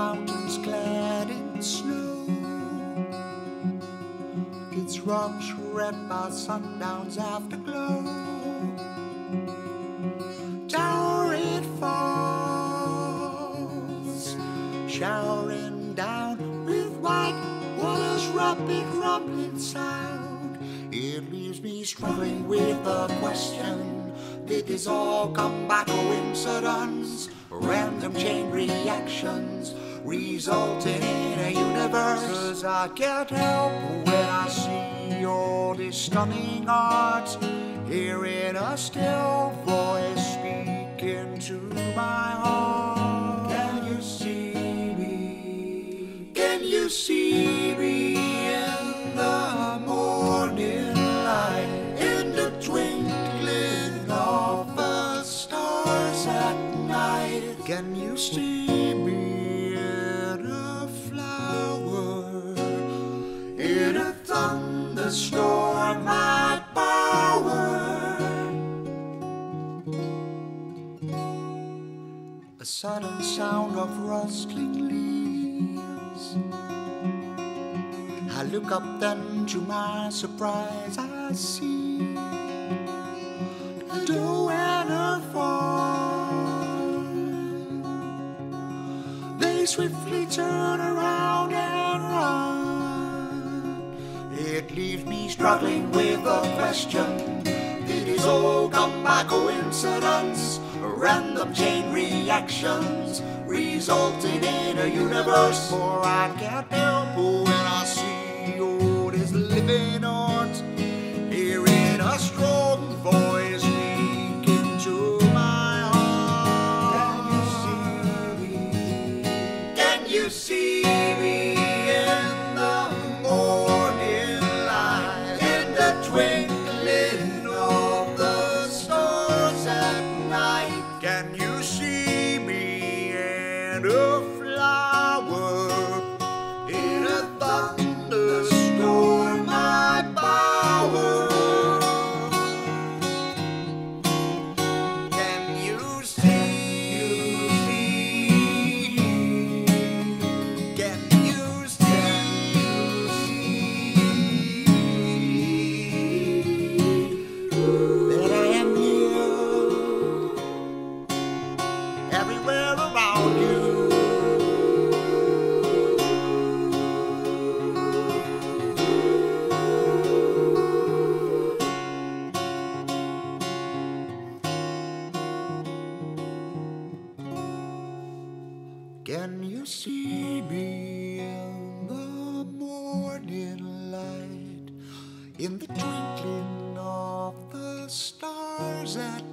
mountains clad in snow. Its rocks red by sundown's afterglow. Down it falls, showering down with white water's rapid rumbling sound. It leaves me struggling with the question. Did this all come back coincidence. Random chain reactions resulting in a universe. Cause I can't help when I see all this stunning art, hearing a still voice speaking to my heart. Can you see me? Can you see me in the morning light, in the twinkling of the stars at night? Can you see me thunderstorm? My power. A sudden sound of rustling leaves. I look up, then to my surprise, I see Doe and her fawn. They swiftly turn around and run. It leaves me struggling with the question Did it all come by coincidence? Random chain reactions resulting in a universe. For I can't help Can you see me in the morning light, in the twinkling of the stars at